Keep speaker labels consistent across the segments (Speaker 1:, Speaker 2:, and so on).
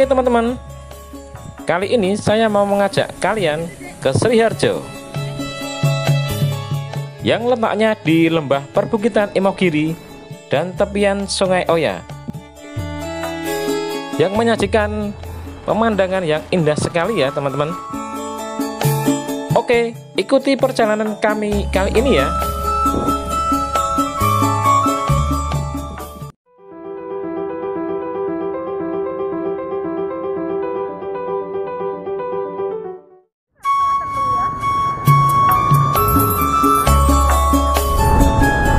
Speaker 1: Oke teman-teman, kali ini saya mau mengajak kalian ke Sriharjo yang letaknya di lembah perbukitan Imogiri dan tepian Sungai Oya yang menyajikan pemandangan yang indah sekali ya teman-teman. Oke, ikuti perjalanan kami kali ini ya.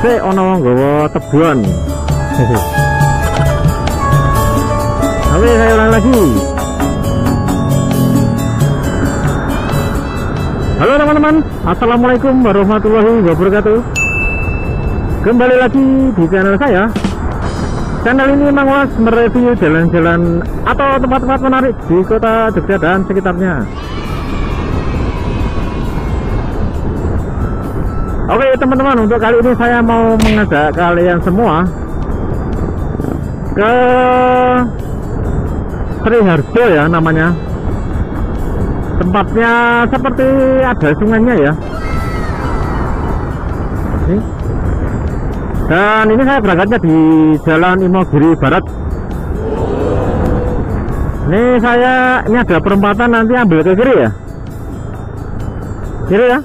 Speaker 2: Sik ana nggawa tebuan. Oke, saya ulang lagi. Halo teman-teman, Assalamualaikum warahmatullahi wabarakatuh Kembali lagi di channel saya Channel ini mengulas mereview jalan-jalan atau tempat-tempat menarik di kota Jogja dan sekitarnya Oke teman-teman, untuk kali ini saya mau mengajak kalian semua ke Sriharjo ya namanya. Tempatnya seperti ada sungainya ya. Ini. dan ini saya berangkatnya di jalan Imogiri Barat. Ini saya ini ada perempatan nanti ambil ke kiri ya. Kiri ya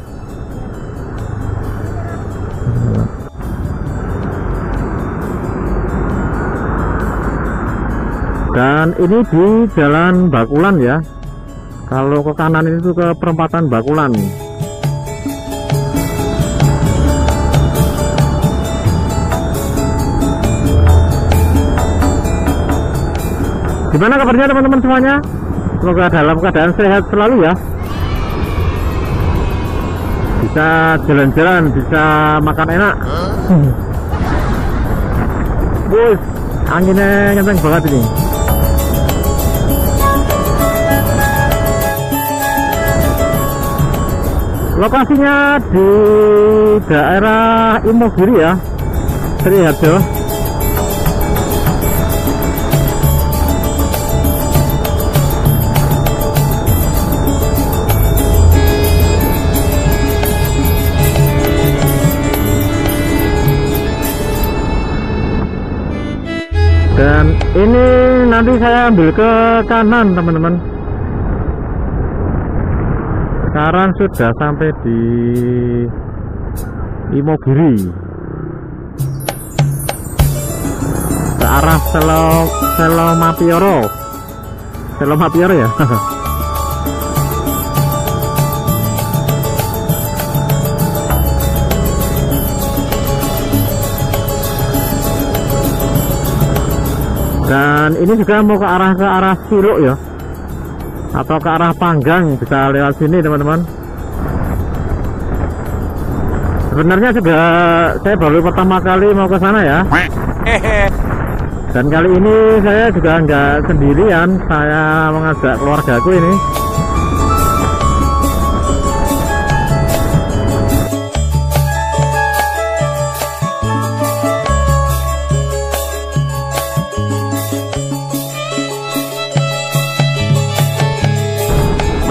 Speaker 2: dan ini di jalan Bakulan ya. Kalau ke kanan itu ke perempatan Bakulan. Gimana kabarnya teman-teman semuanya? Semoga dalam keadaan sehat selalu ya. Bisa jalan-jalan bisa makan enak. Bus anginnya nyenteng banget ini lokasinya di daerah Imogiri ya. Sriharjo dan ini nanti saya ambil ke kanan teman-teman sekarang sudah sampai di Imogiri. Ke arah Selo Selo Mapioro Selo Mapioro ya? Dan ini juga mau ke arah ke arah Siruk ya atau ke arah Panggang bisa lewat sini teman-teman. Sebenarnya juga saya baru pertama kali mau ke sana ya. Dan kali ini saya juga nggak sendirian saya mengajak keluargaku ini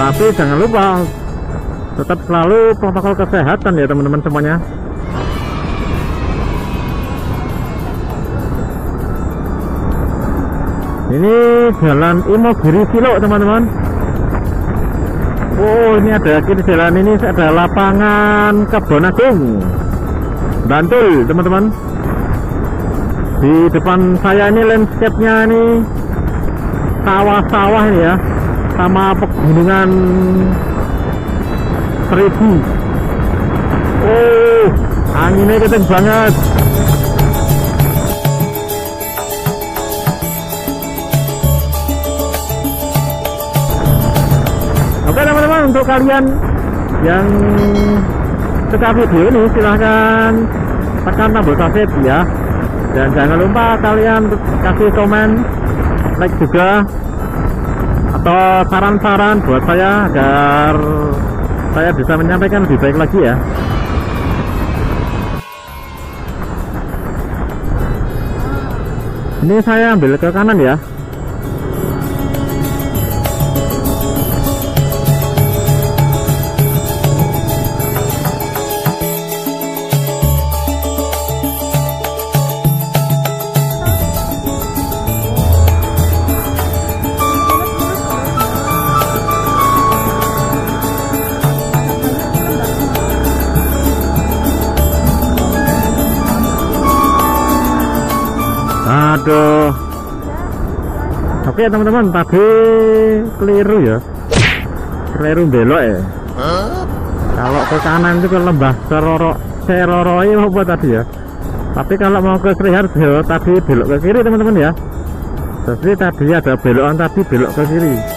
Speaker 2: tapi jangan lupa tetap selalu protokol kesehatan ya teman-teman semuanya. Ini jalan Imogiri Silo teman-teman. Oh ini ada kiri jalan ini ada lapangan Kebon Agung. Bantul teman-teman. Di depan saya ini landscape-nya ini sawah-sawah ini ya sama pegunungan seribu. Oh anginnya kenceng banget. Oke teman-teman untuk kalian yang suka video ini silahkan tekan tombol subscribe ya. Dan jangan lupa kalian kasih komen like juga atau saran-saran buat saya agar saya bisa menyampaikan lebih baik lagi ya. Ini saya ambil ke kanan ya oke teman-teman tadi keliru ya. Keliru belok ya. Kalau ke kanan itu ke lembah seroro seroroi apa tadi ya? Tapi kalau mau ke Sriharjo tadi belok ke kiri teman-teman ya. Jadi tadi ada belokan tadi belok ke kiri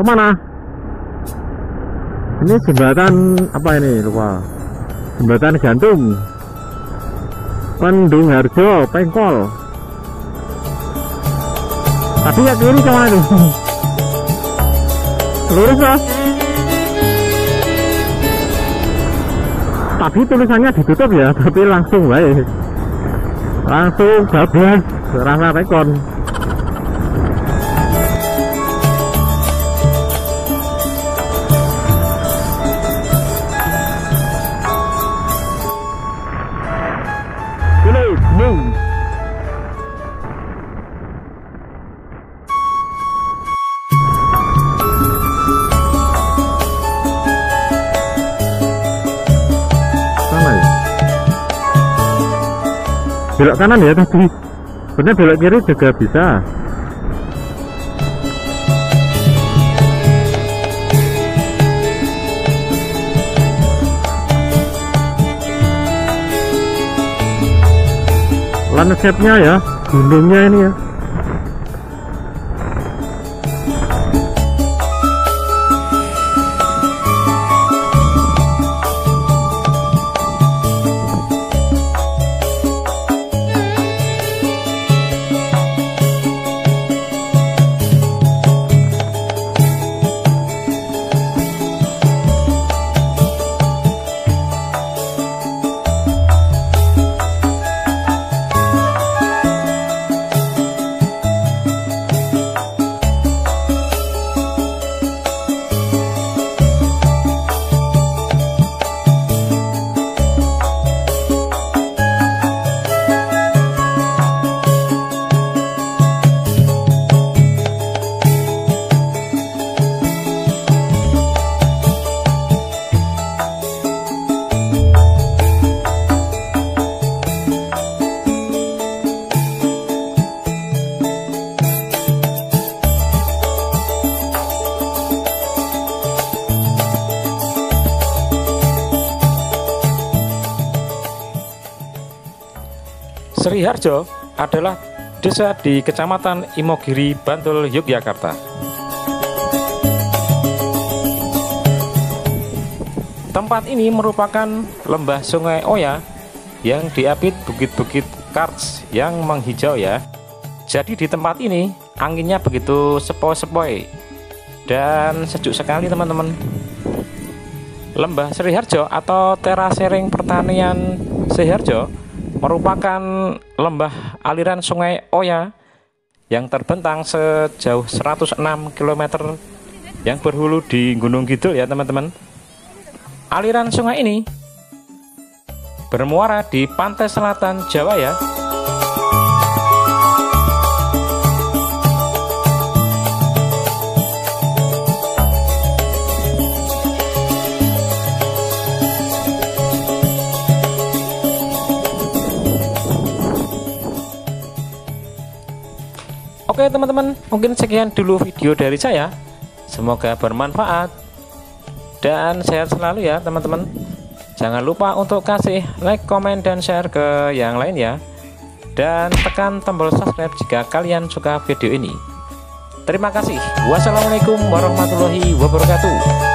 Speaker 2: ke mana? Ini jembatan apa ini? Lupa. Jembatan gantung. Pendung Harjo Pengkol. Tapi ya kiri ke mana tuh lurus lah tapi tulisannya ditutup ya tapi langsung baik. Langsung bablas rasa rekon Ya? Belok kanan ya tadi. Bener belok kiri juga bisa. Landscape-nya ya gunungnya ini ya
Speaker 1: Sriharjo adalah desa di Kecamatan Imogiri, Bantul, Yogyakarta. Tempat ini merupakan lembah Sungai Oya yang diapit bukit-bukit karts yang menghijau ya. Jadi di tempat ini anginnya begitu sepoi-sepoi dan sejuk sekali teman-teman. Lembah Sriharjo atau terasering pertanian Sriharjo merupakan lembah aliran sungai Oya yang terbentang sejauh 106 km yang berhulu di Gunung Kidul ya teman-teman. Aliran sungai ini bermuara di pantai selatan Jawa ya. Teman-teman, mungkin sekian dulu video dari saya. Semoga bermanfaat dan sehat selalu ya teman-teman. Jangan lupa untuk kasih like, komen, dan share ke yang lain ya. Dan tekan tombol subscribe jika kalian suka video ini. Terima kasih. Wassalamualaikum warahmatullahi wabarakatuh.